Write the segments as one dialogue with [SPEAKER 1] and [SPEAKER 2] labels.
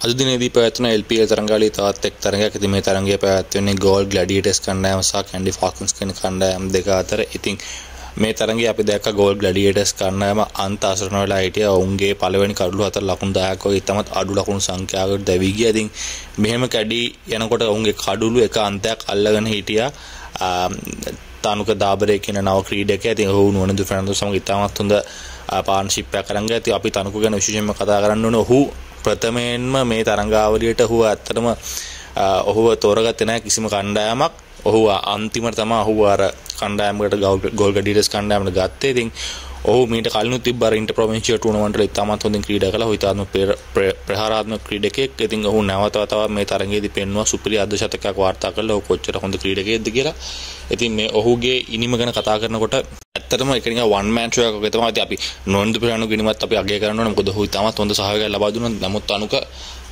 [SPEAKER 1] අද දිනේදී පැවැත්වෙන LPL තරඟාවලියේ තවත් එක් තරඟයක්. ඉතින් මේ තරඟය පැවැත්වෙන්නේ ගෝල් ග්ලැඩියේටර්ස් කණ්ඩායම සහ කැන්ඩි ෆාල්කන්ස් කියන කණ්ඩායම් දෙක අතර. ඉතින් මේ තරඟයේ අපි දැක්ක ගෝල් ග්ලැඩියේටර්ස් කණ්ඩායම අන්ත අසරණ වෙලා හිටියා. ඔවුන්ගේ පළවෙනි කඩළු අතර ලකුණු 10ක් වගේ ඉතමත් අඩු ලකුණු සංඛ්‍යාවකට දැවි ගියා. ඉතින් මෙහෙම කැඩි යනකොට ඔවුන්ගේ කඩළු එක අන්තයක් අල්ලගෙන හිටියා. තනුක දාබරේ කියන නව ක්‍රීඩකයා. ඉතින් ඔහු නුවණදු ෆර්නන්ඩෝ සමග ඉතාමත් හොඳ පාර්ට්නර්ෂිප් එකක් කරන් ගියා. ඉතින් අපි තනුක ගැන විශේෂයෙන්ම කතා කරන්න ඕනේ. ඔහු ප්‍රථමයෙන්ම මේ තරංගාවලියට ඔහු ඇත්තටම ඔහුව තෝරගත්තේ නැහැ කිසිම කණ්ඩායමක්. ඔහු අන්තිමට තමයි ඔහු අර කණ්ඩායමකට ගෝල් ගඩීරස් කණ්ඩායමට ගත්තේ. ඉතින් ඔහු මීට කලිනුත් තිබ්බ අර ඉන්ටර් ප්‍රොවින්ෂියල් ටූර්නමන්ට් වල ඉතාමත් හොඳින් ක්‍රීඩා කළා. ඔහු ඉතාමත් ප්‍රහාරාත්මක ක්‍රීඩකයෙක්. ඉතින් ඔහු නැවත වතාවක් මේ තරගයේදී පෙන්වුවා සුපිරි අර්ධ ශතකයක් වාර්තා කළා. ඔහු කොච්චර හොඳ ක්‍රීඩකයෙක්ද කියලා. ඉතින් මේ ඔහුගේ ඉනිම ගැන කතා කරනකොට ඇත්තටම ඒක නිකන් වන් මෑන් ෂෝ එකක් වගේ තමයි. ඉතින් අපි නොන්දු පිරණු ගිනිමත් අපි අගය කරන්න ඕනේ. මොකද ඔහු ඉතාමත් හොඳ සහයෝගයක් ලබා දුන්නා. නමුත් අනුක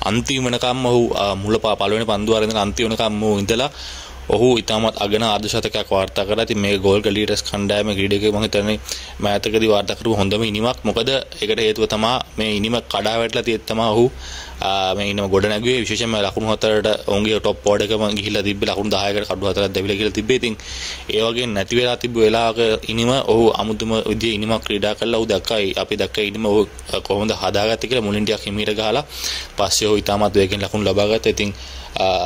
[SPEAKER 1] අන්තිම වෙනකම්ම ඔහු මුල පළවෙනි පන්දුව අරගෙන අන්තිම වෙනකම්ම ඉඳලා ඔහු ඉතාමත් අගන අර්ධශතකයක් වාර්තා කරලා ඉතින් මේ ගෝල් ගලීටස් කණ්ඩායමේ ක්‍රීඩකයෙක් මම හිතන්නේ මෑතකදී වාර්තා කරපු හොඳම ඉනිමක්. මොකද ඒකට හේතුව තමයි මේ ඉනිම කඩා වැටලා තියෙත් තමයි ඔහු මේ ඉනිම ගොඩ නැගුවේ විශේෂයෙන්ම ලකුණු හතරට ඔවුන්ගේ টොප් බෝඩ් එකම ගිහිල්ලා තිබ්බේ ලකුණු 10කට කඩු හතරක් දැවිලා කියලා තිබ්බේ. ඉතින් ඒ වගේ නැති වෙලා තිබ්බ වෙලාවක ඉනිම ඔහු අමුතුම විදිහේ ඉනිමක් ක්‍රීඩා කළා. ඔහු දැක්කයි අපි දැක්ක ඉනිම ඔහු කොහොමද හදාගත්තේ කියලා මුලින් ටිකක් හිමීට ගහලා පස්සේ ඔහු ඉතාමත් වේගෙන් ලකුණු ලබා ගත්තා. ඉතින්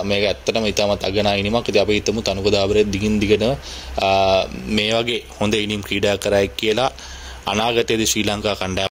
[SPEAKER 1] මේක ඇත්තටම ඉතාමත් අගනා ඉනිමක්. ඉතින් අපි හිතමු තනුක දාබරේ දිගින් දිගට මේ වගේ හොඳ ඉනිම් ක්‍රීඩා කරයි කියලා අනාගතයේදී ශ්‍රී ලංකා කණ්ඩායම